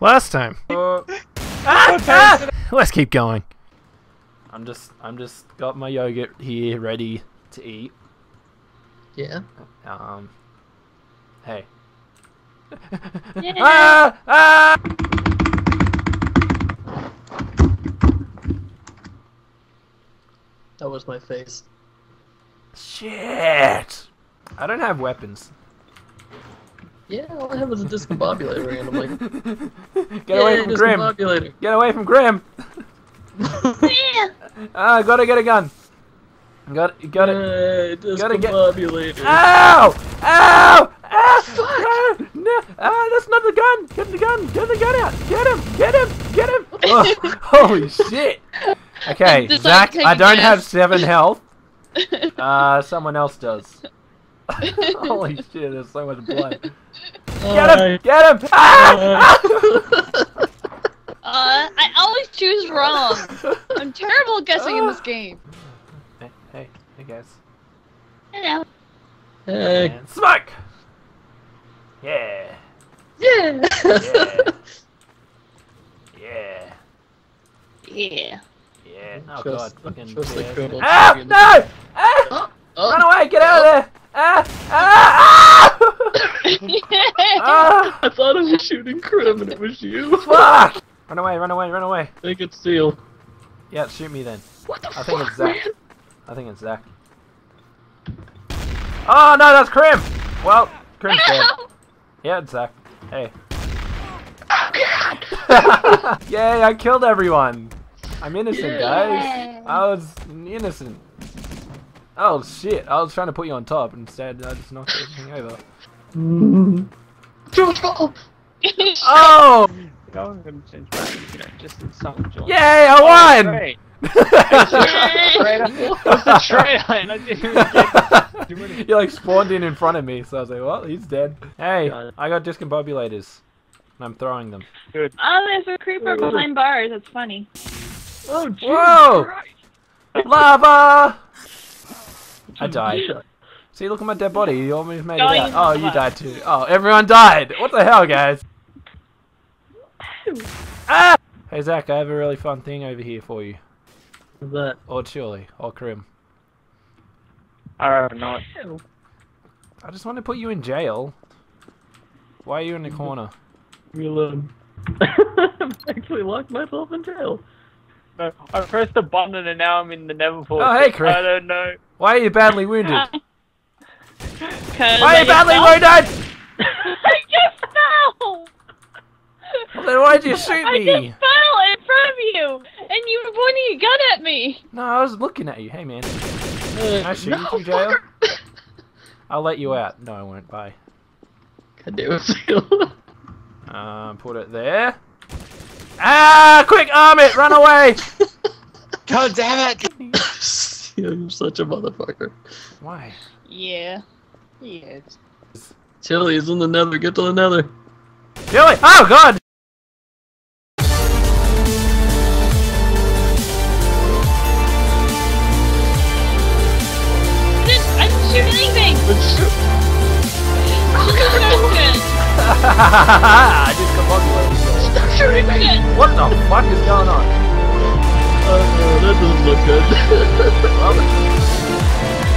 Last time. Uh, Ah, ah! Let's keep going. I'm just, I'm just got my yogurt here ready to eat. Yeah. Um, hey. Yeah. Ah! Ah! That was my face. Shit! I don't have weapons. Yeah, all I have is a discombobulator randomly. Get away from Crim! Get away from Crim! Yeah. Ah, gotta get a gun. Got, got it. Hey, Gotta get- discombobulator. Ow! Ow! Ah! Ah! No! Ah! That's not the gun! Get the gun! Get the gun out! Get him! Get him! Get him! Oh, holy shit! Okay, Zach, I don't have seven health. Uh, someone else does. holy shit! There's so much blood. Get him! Get him! Ah! Uh, I always choose wrong. I'm terrible at guessing in this game. hey, hey, hey guys. Hello. Hey. And smoke! Yeah. Yeah. Yeah. Yeah. Yeah. Yeah. Oh Trust- god, fucking trust the Ah! No! Ah! Oh, Run away! Get out of there! Ah! Ah! Ah! I thought I was shooting Crim and it was you. Fuck! Run away! Run away! Run away! I Think it's Seal. Yeah, shoot me then. What the I fuck, think it's Zach. man? I think it's Zach. Oh no, that's Crim! Well, Crim's dead. Yeah, it's Zach. Hey. Yay, I killed everyone! I'm innocent, guys. I was innocent. Oh shit, I was trying to put you on top, instead I just knocked everything over. George Oh! Go and change back, you know, just in some joint. Yay, I won! Great. It was a traitor, and I didn't even get too many. you like spawned in in front of me, so I was like, well, he's dead. Hey, I got discombobulators. And I'm throwing them. Good. Oh, there's a creeper behind bars. That's funny. Oh, Jesus Whoa! Christ. Lava! I died. See, look at my dead body. You almost made it Oh, out. you Oh, you died too. Oh, everyone died. What the hell, guys? Ah! Hey, Zach, I have a really fun thing over here for you. What's that? Or Chilly. Or Crim. I don't know. I just want to put you in jail. Why are you in the corner? Leave me alone. I'm actually locked myself in jail. No, I pressed the button and now I'm in the Neverport. Oh, hey, Chris. I don't know. Why are you badly wounded? Why are you badly wounded? I just fell. Well, then why'd you shoot me? I me? just fell in front of you, and you were pointing a gun at me. No, I was looking at you. Hey, man. Can I shoot you to jail? I'll let you out. No, I won't. Bye. God damn it, Um, put it there. Ah! Quick, arm it! Run away! God damn it! Seal, you're such a motherfucker. Why? Yeah. Yeah. Chilly is in the nether. Get to the nether. Billy! Oh, God! I didn't, I didn't shoot anything. I just got populated. Stop shooting me! What the fuck is going on? Oh, that doesn't look good.